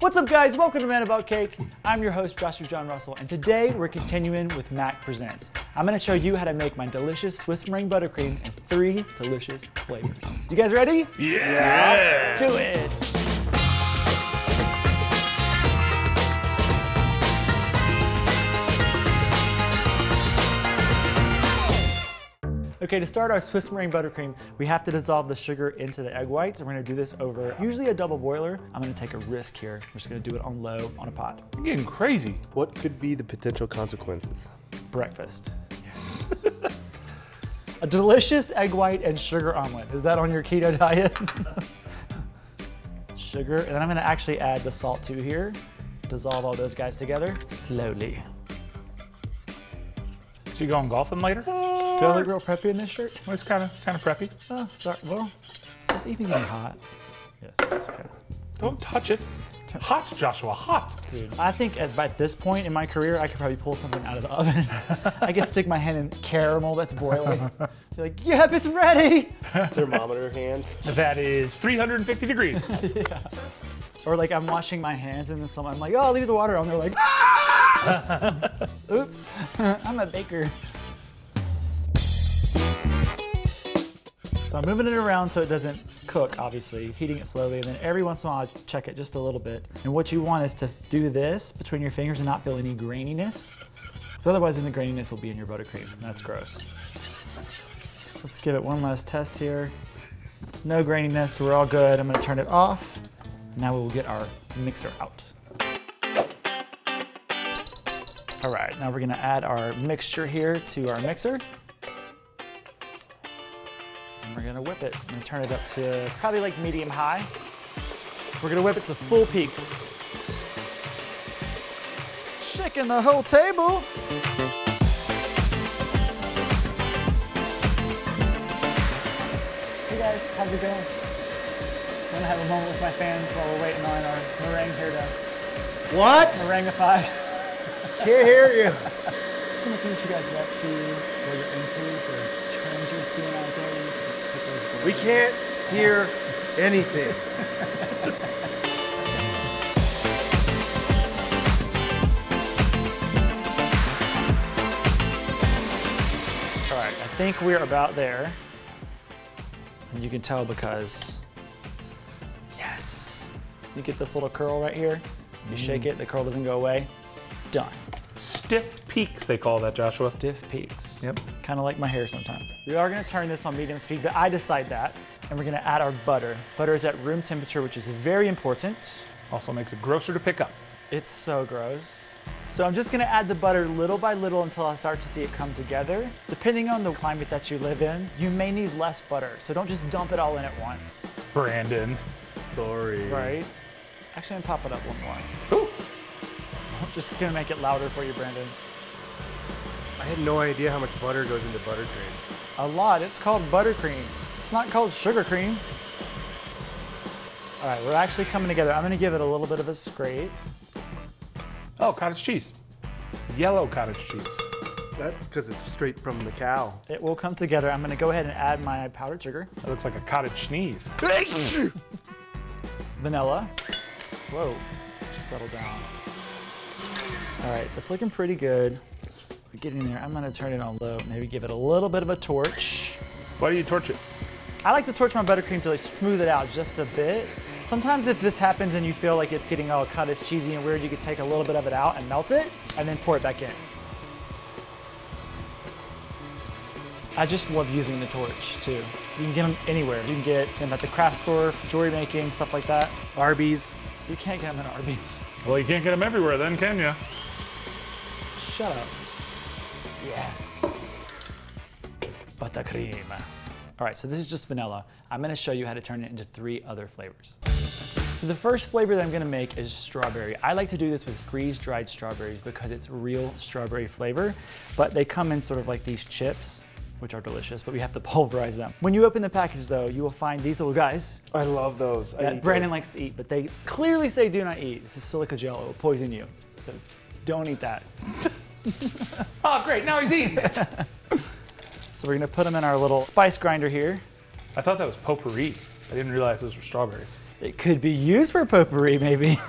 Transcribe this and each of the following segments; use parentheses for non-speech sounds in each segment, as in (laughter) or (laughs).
What's up guys, welcome to Man About Cake. I'm your host, Joshua John Russell, and today we're continuing with Mac Presents. I'm gonna show you how to make my delicious Swiss meringue buttercream in three delicious flavors. You guys ready? Yeah. Let's do it. Okay, to start our Swiss meringue buttercream, we have to dissolve the sugar into the egg whites, and we're gonna do this over usually a double boiler. I'm gonna take a risk here. We're just gonna do it on low on a pot. You're getting crazy. What could be the potential consequences? Breakfast. (laughs) a delicious egg white and sugar omelet. Is that on your keto diet? (laughs) sugar, and then I'm gonna actually add the salt too here. Dissolve all those guys together slowly. So you going golfing later? Uh, Do I look real preppy in this shirt? Well, it's kind of kind of preppy. Oh, sorry. Well, is this even getting hot? Yes, it's okay. Don't touch it. Hot, Joshua, hot. Dude, I think at, by this point in my career, I could probably pull something out of the oven. (laughs) I could stick my hand in caramel that's boiling. Be like, yep, it's ready. (laughs) Thermometer hands. That is 350 degrees. (laughs) yeah. Or like I'm washing my hands and then someone, I'm like, oh, leave the water on. They're like, "Ah!" oops, I'm a baker. So I'm moving it around so it doesn't cook, obviously, heating it slowly, and then every once in a while I check it just a little bit. And what you want is to do this between your fingers and not feel any graininess. Because otherwise then the graininess will be in your buttercream. That's gross. Let's give it one last test here. No graininess, we're all good. I'm gonna turn it off. Now we will get our mixer out. All right, now we're gonna add our mixture here to our mixer. Whip it and turn it up to probably like medium high. We're gonna whip it to full peaks. Shaking the whole table. Hey guys, how's it going? I'm gonna have a moment with my fans while we're waiting on our meringue here to What? meringueify. Can't hear you. (laughs) Just gonna see what you guys are up to, what you're into, the trends you're seeing out there. You can pick those We can't hear anything. All right, I think we're about there. And you can tell because, yes. You get this little curl right here. You shake mm. it, the curl doesn't go away. Done. Stiff peaks, they call that, Joshua. Stiff peaks. Yep. Kind of like my hair sometimes. We are gonna turn this on medium speed, but I decide that. And we're gonna add our butter. Butter is at room temperature, which is very important. Also makes it grosser to pick up. It's so gross. So I'm just gonna add the butter little by little until I start to see it come together. Depending on the climate that you live in, you may need less butter. So don't just dump it all in at once, Brandon. Sorry. right? Actually, I'm gonna pop it up one more. Ooh. I'm just gonna make it louder for you, Brandon. I had no idea how much butter goes into buttercream. A lot. It's called buttercream. It's not called sugar cream. All right, we're actually coming together. I'm gonna give it a little bit of a scrape. Oh, cottage cheese. Yellow cottage cheese. That's because it's straight from the cow. It will come together. I'm gonna go ahead and add my powdered sugar, That looks like a cottage sneeze. (coughs) vanilla. Whoa, just settle down. All right, that's looking pretty good. We're getting there. I'm gonna turn it on low, maybe give it a little bit of a torch. Why do you torch it? I like to torch my buttercream to like smooth it out just a bit. Sometimes if this happens and you feel like it's getting all cut, it's cheesy and weird, you could take a little bit of it out and melt it and then pour it back in. I just love using the torch too. You can get them anywhere. You can get them at the craft store, jewelry making, stuff like that. Arby's. You can't get them at Arby's. Well, you can't get them everywhere then, can you? Shut up. Yes. Buttercream. All right, so this is just vanilla. I'm gonna show you how to turn it into three other flavors. So the first flavor that I'm gonna make is strawberry. I like to do this with freeze-dried strawberries because it's real strawberry flavor, but they come in sort of like these chips, which are delicious, but we have to (laughs) pulverize them. When you open the package though, you will find these little guys I love those. I that Brandon those. likes to eat, but they clearly say do not eat. This is silica gel, it will poison you. So don't eat that. (laughs) (laughs) Oh, great. Now he's eating it. (laughs) So we're gonna put them in our little spice grinder here. I thought that was potpourri. I didn't realize those were strawberries. It could be used for potpourri, maybe.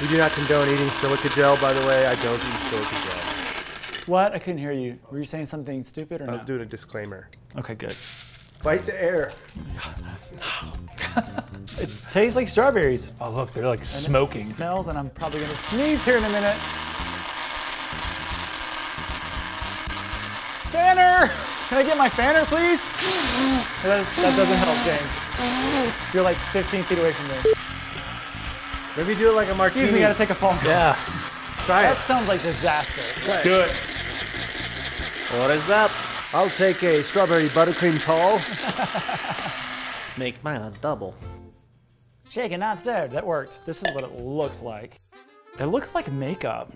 We do not condone eating silica gel, by the way. I don't eat silica gel. What? I couldn't hear you. Were you saying something stupid or I was not? doing a disclaimer. Okay, good. Bite the air. (laughs) It tastes like strawberries. Oh, look, they're like And it smoking. smells, and I'm probably gonna sneeze here in a minute. Fanner! Can I get my fanner, please? That, is, that doesn't help, James. You're like 15 feet away from me. Maybe do it like a martini. Excuse me, gotta take a phone call. Yeah. Try That it. sounds like disaster. Do it. What is up? I'll take a strawberry buttercream tall. (laughs) Make mine a double. Shaken, not stirred. That worked. This is what it looks like. It looks like makeup.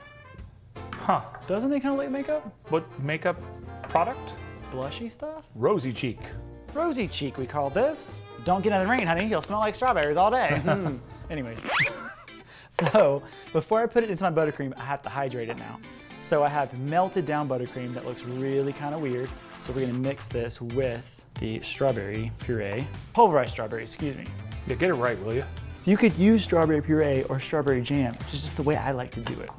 Huh. Doesn't it kind of look like makeup? What makeup product? Blushy stuff? Rosy cheek. Rosy cheek, we call this. Don't get in the rain, honey. You'll smell like strawberries all day. (laughs) Hmm. Anyways. so, before I put it into my buttercream, I have to hydrate it now. So I have melted down buttercream that looks really kind of weird. So we're gonna mix this with the strawberry puree, pulverized strawberry, excuse me. Yeah, get it right, will you? You could use strawberry puree or strawberry jam. This is just the way I like to do it.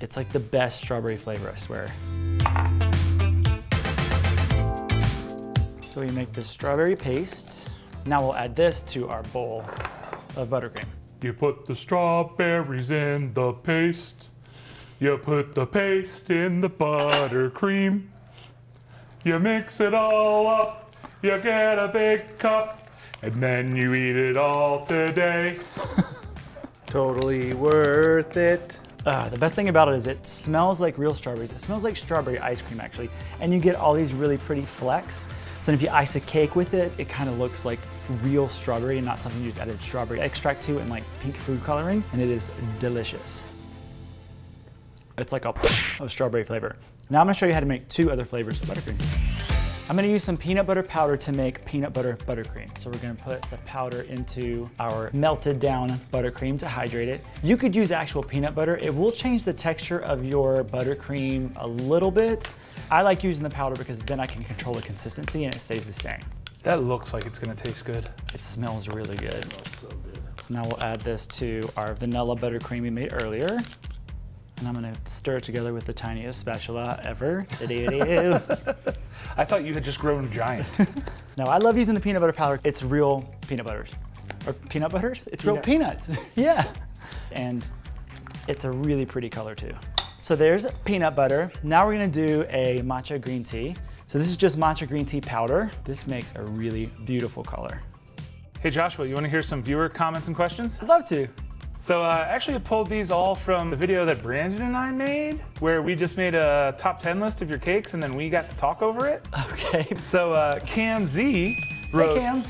It's like the best strawberry flavor, I swear. So we make the strawberry paste. Now we'll add this to our bowl of buttercream. You put the strawberries in the paste. You put the paste in the buttercream. You mix it all up. You get a big cup. And then you eat it all today. (laughs) Totally worth it. Uh, the best thing about it is it smells like real strawberries. It smells like strawberry ice cream actually. And you get all these really pretty flecks. So if you ice a cake with it, it kind of looks like real strawberry and not something you just added strawberry extract to and like pink food coloring. And it is delicious. It's like a (laughs) of strawberry flavor. Now I'm gonna show you how to make two other flavors of buttercream. I'm gonna use some peanut butter powder to make peanut butter buttercream. So we're gonna put the powder into our melted down buttercream to hydrate it. You could use actual peanut butter. It will change the texture of your buttercream a little bit. I like using the powder because then I can control the consistency and it stays the same. That looks like it's gonna taste good. It smells really good. So now we'll add this to our vanilla buttercream we made earlier. And I'm gonna stir it together with the tiniest spatula ever. (laughs) I thought you had just grown giant. (laughs) No, I love using the peanut butter powder. It's real peanut butters. Or peanut butters? It's real peanuts. (laughs) yeah. And it's a really pretty color too. So there's peanut butter. Now we're gonna do a matcha green tea. So this is just matcha green tea powder. This makes a really beautiful color. hey Joshua, you wanna hear some viewer comments and questions? I'd love to. So uh, actually I pulled these all from the video that Brandon and I made, where we just made a top 10 list of your cakes and then we got to talk over it. (laughs) Okay. So uh, Cam Z wrote, Hey Cam.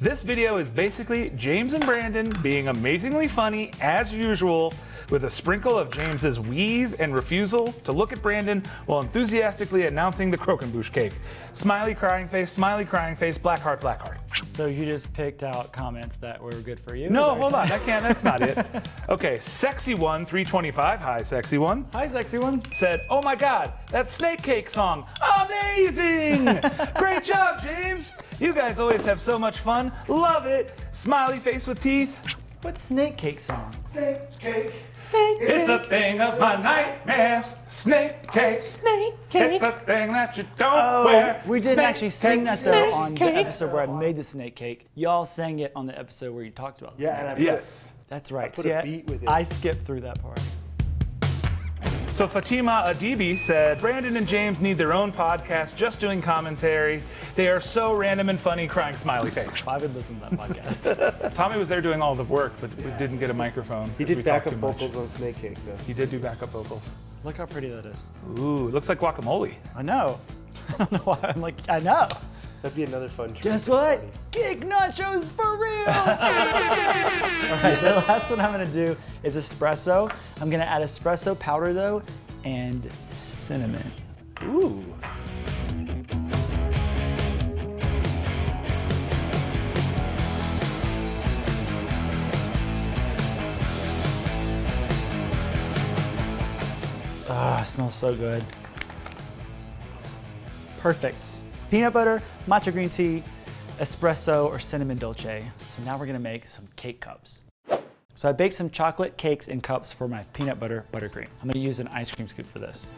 This video is basically James and Brandon being amazingly funny as usual with a sprinkle of James's wheeze and refusal to look at Brandon while enthusiastically announcing the Croquembouche cake. Smiley crying face, smiley crying face, black heart, black heart. So you just picked out comments that were good for you? No, hold on, that can't, that's not it. (laughs) Okay, sexy one, 325, hi sexy one. Hi, sexy one. said, Oh my God, that snake cake song, amazing! (laughs) Great job, James! You guys always have so much fun. Love it. Smiley face with teeth. What snake cake song? Snake cake. Snake It's a thing of my nightmares. Snake cake. Snake cake. It's a thing that you don't oh, wear. We didn't Snake actually sing cake, that though snake on the episode where I made the snake cake. Y'all sang it on the episode where you talked about the Yeah, snake and I cake. put, Yes. That's right. put See, a I- beat with it. I skipped through that part. So Fatima Adibi said, Brandon and James need their own podcast just doing commentary. They are so random and funny, crying smiley face. I would listen to that podcast. (laughs) Tommy was there doing all the work, but we didn't get a microphone. He 'cause did we backup vocals on Snake Cake though. He did do backup vocals. Look how pretty that is. Ooh, it looks like guacamole. I know. (laughs) I don't know why I'm like, I know. That'd be another fun treat Guess what? Cake nachos for real! (laughs) All right, the last one I'm gonna do is espresso. I'm gonna add espresso powder though and cinnamon. Ooh. Ah, it smells so good. Perfect. Peanut butter, matcha green tea, espresso, or cinnamon dolce. So now we're gonna make some cake cups. So I baked some chocolate cakes in cups for my peanut butter buttercream. I'm gonna use an ice cream scoop for this.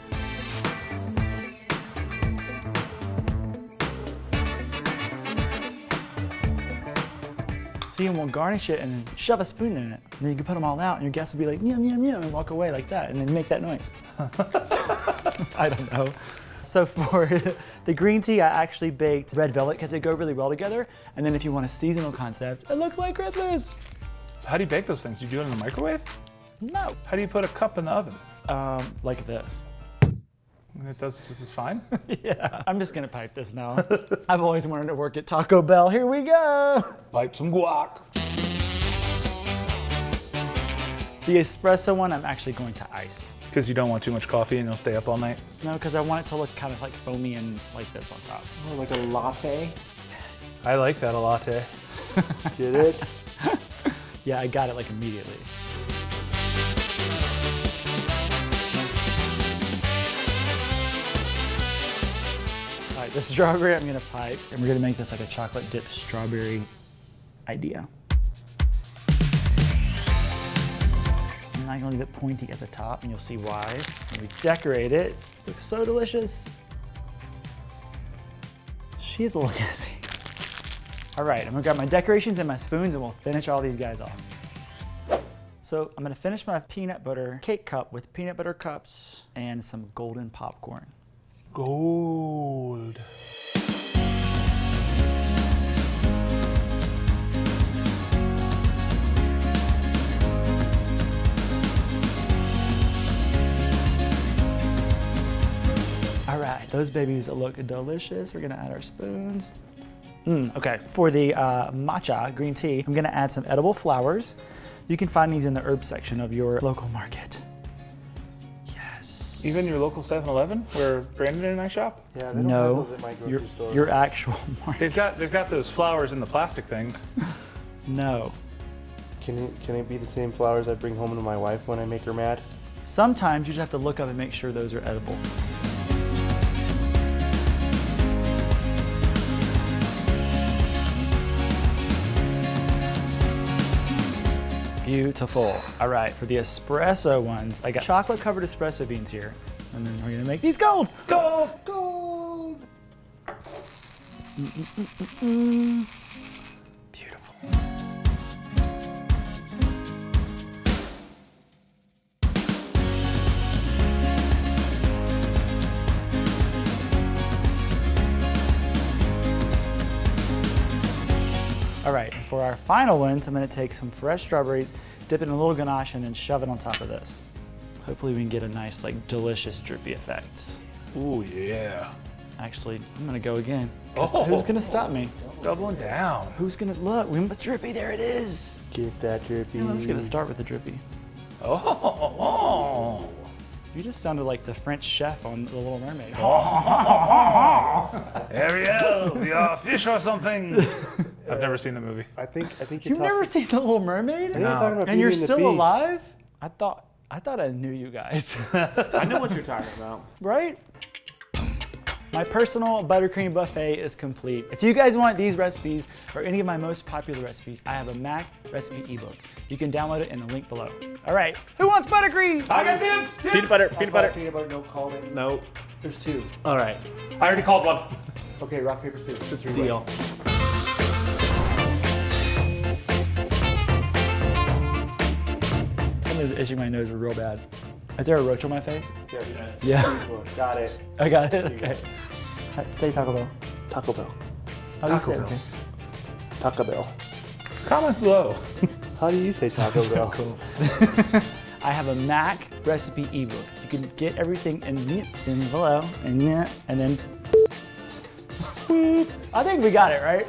See, and we'll garnish it and shove a spoon in it. And then you can put them all out, and your guests will be like, yum, yum, yum, and walk away like that, and then make that noise. (laughs) I don't know. So for (laughs) the green tea, I actually baked red velvet because they go really well together. And then if you want a seasonal concept, it looks like Christmas. So how do you bake those things? You do it in the microwave? No, How do you put a cup in the oven? um, like this. And it does just as fine? (laughs) Yeah, I'm just gonna pipe this now. (laughs) I've always wanted to work at Taco Bell. Here we go. Pipe some guac. The espresso one, I'm actually going to ice. Because you don't want too much coffee and you'll stay up all night. No, because I want it to look kind of like foamy and like this on top. Oh, like a latte. I like that a latte. (laughs) Get it? Yeah, I got it like immediately. All right, the strawberry I'm gonna pipe, and we're gonna make this like a chocolate dipped strawberry idea. I'm not gonna leave it pointy at the top, and you'll see why. When we decorate it, it looks so delicious. She's a little (laughs) gassy. All right, I'm gonna grab my decorations and my spoons and we'll finish all these guys off. So I'm gonna finish my peanut butter cake cup with peanut butter cups and some golden popcorn. Gold. All right, those babies look delicious. We're gonna add our spoons. Mm, okay, for the uh, matcha green tea, I'm gonna add some edible flowers. You can find these in the herb section of your local market. Yes. Even your local 7-Eleven where Brandon and I shop? Yeah, they don't no, have those at my grocery your, store. your actual (laughs) market. They've got they've got those flowers in the plastic things. (laughs) No. Can it, can it be the same flowers I bring home to my wife when I make her mad? Sometimes you just have to look up and make sure those are edible. Beautiful. All right, for the espresso ones, I got chocolate covered espresso beans here. And then we're gonna make these gold. Gold! Gold! Beautiful. For our final ones, I'm gonna take some fresh strawberries, dip it in a little ganache, and then shove it on top of this. Hopefully we can get a nice, like, delicious drippy effect. Ooh yeah. Actually, I'm gonna go again. Oh. Who's gonna stop me? Doubling down. Who's gonna, look, we drippy, there it is. Get that drippy. I'm just gonna start with the drippy. Oh. You just sounded like the French chef on The Little Mermaid. Ariel, we are a fish or something. (laughs) I've never seen the movie. I think I think you're You've never seen The Little Mermaid? I think you're about And you're and still alive? I thought I thought I knew you guys. (laughs) I know what you're talking about. right? My personal buttercream buffet is complete. If you guys want these recipes or any of my most popular recipes, I have a Mac recipe ebook. You can download it in the link below. All right, who wants buttercream? I got tips. tips. Peanut butter, peanut butter. Peanut butter, no call it. No. There's two. All right. I already called one. Okay, rock, paper, scissors. Three Deal. Somebody's itching my nose real bad. Is there a roach on my face? Yes. Yeah. Huge (laughs) one. Got it. I got it. Okay. Say Taco Bell. Taco Bell. How do you Taco say? Bell. Okay. Taco Bell. Comment below. How do you say Taco (laughs) Bell? Cool. (laughs) I have a Mac recipe ebook. You can get everything in, in below and yeah, and then. I think we got it right.